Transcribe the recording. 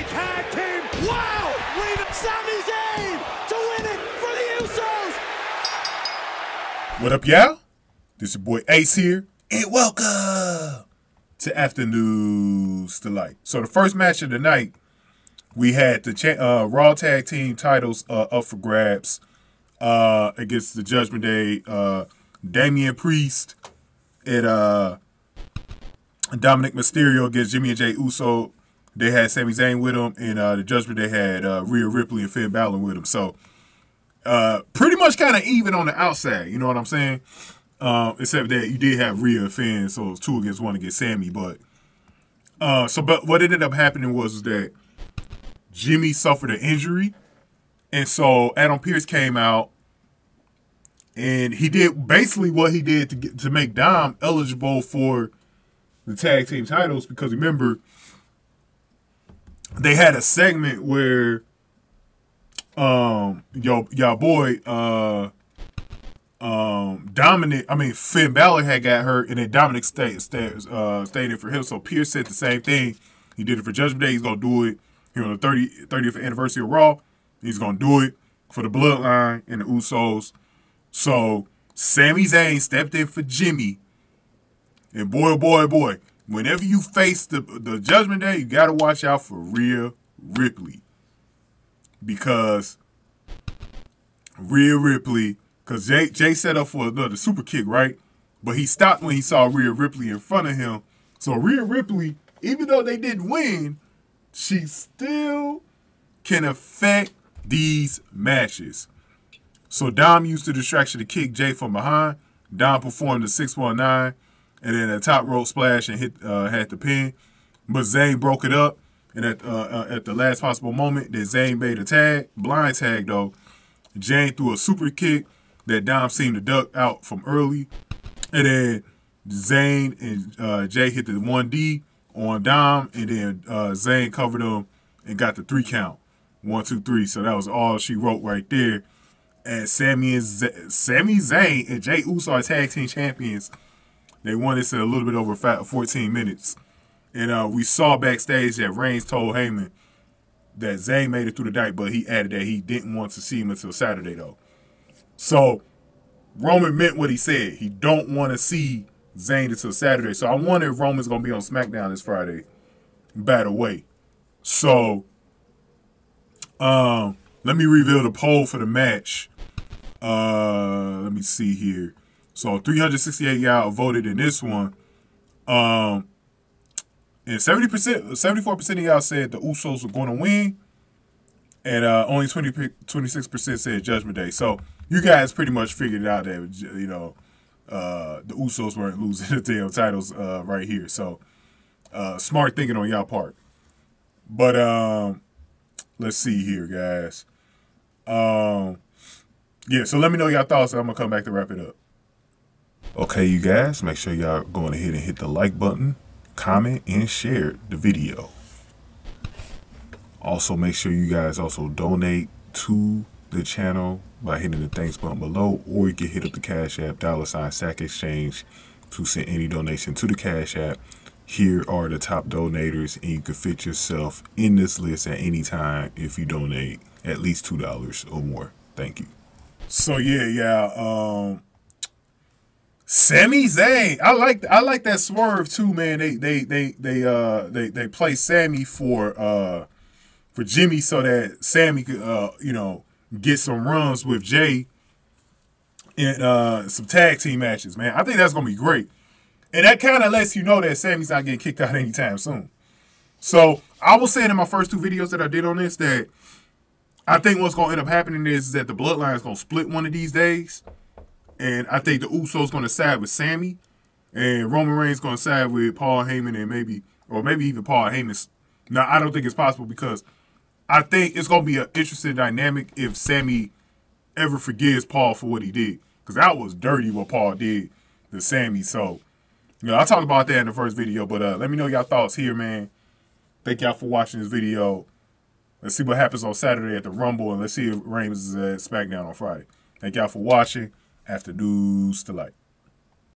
Tag team. Wow! Sami Zayn to win it for the Usos. What up, y'all? This your boy Ace here, and welcome to After News Delight. So the first match of the night, we had the uh, Raw Tag Team titles uh, up for grabs uh, against the Judgment Day. Uh, Damian Priest and uh, Dominik Mysterio against Jimmy and Jey Uso. They had Sami Zayn with them, and uh, the Judgment they had uh, Rhea Ripley and Finn Balor with them. So uh, pretty much kind of even on the outside. You know what I'm saying? Uh, except that you did have Rhea and Finn, so it was two against one against Sami. But uh, so, but what ended up happening was that Jimmy suffered an injury, and so Adam Pearce came out, and he did basically what he did to get to make Dom eligible for the tag team titles because remember they had a segment where um yo y'all boy uh um Dominik I mean Finn Balor had got hurt and then Dominik stayed stayed uh stayed in for him. So Pearce said the same thing. He did it for Judgment Day, he's gonna do it here on the 30, 30th anniversary of Raw. He's gonna do it for the bloodline and the Usos. So Sami Zayn stepped in for Jimmy. And boy, oh boy, oh boy, whenever you face the the Judgment Day, you gotta watch out for Rhea Ripley because Rhea Ripley, because Jey, Jey set up for another super kick, right? But he stopped when he saw Rhea Ripley in front of him. So Rhea Ripley, even though they didn't win, she still can affect these matches. So Dom used the distraction to kick Jey from behind. Dom performed the 619 and then a top rope splash and hit uh, had the pin. But Zayn broke it up. And at uh, uh, at the last possible moment, that Zayn made a tag, blind tag though. Zayn threw a super kick that Dom seemed to duck out from early, and then Zayn and uh, Jey hit the one D on Dom, and then uh, Zayn covered him and got the three count, one two three. So that was all she wrote right there. And Sami and Z- Sami Zayn and Jey Uso are tag team champions. They won this in a little bit over 14 minutes. And uh, we saw backstage that Reigns told Heyman that Zayn made it through the night, but he added that he didn't want to see him until Saturday, though. So Roman meant what he said. He don't want to see Zayn until Saturday. So I wonder if Roman's going to be on SmackDown this Friday. By the way. So um, let me reveal the poll for the match. Uh, let me see here. So 368 y'all voted in this one. Um, and 70%, 74% of y'all said the Usos were going to win. And uh, only 20, 26% said Judgment Day. So you guys pretty much figured it out that, you know, uh, the Usos weren't losing the damn titles uh, right here. So uh, smart thinking on y'all part. But um, let's see here, guys. Um, yeah, so let me know your thoughts. I'm going to come back to wrap it up. Okay, you guys, make sure y'all going ahead and hit the like button comment, and share the video. Also, make sure you guys also donate to the channel by hitting the thanks button below, or you can hit up the Cash App, dollar sign Sack Exchange, to send any donation to the Cash App. Here are the top donators, and you can fit yourself in this list at any time if you donate at least $2 or more. Thank you. So, yeah, yeah. Um, Sami Zayn, I like I like that swerve too, man. They they they they uh they they play Sami for uh for Jimmy so that Sami could uh you know get some runs with Jey in uh some tag team matches, man. I think that's gonna be great. And that kind of lets you know that Sami's not getting kicked out anytime soon. So I was saying in my first two videos that I did on this that I think what's gonna end up happening is that the bloodline is gonna split one of these days. And I think the Usos going to side with Sami, and Roman Reigns going to side with Paul Heyman, and maybe, or maybe even Paul Heyman. Now, I don't think it's possible because I think it's going to be an interesting dynamic if Sami ever forgives Paul for what he did, because that was dirty what Paul did to Sami. So, you know, I talked about that in the first video, but uh, let me know your thoughts here, man. Thank y'all for watching this video. Let's see what happens on Saturday at the Rumble, and let's see if Reigns is at SmackDown on Friday. Thank y'all for watching. After News Delight.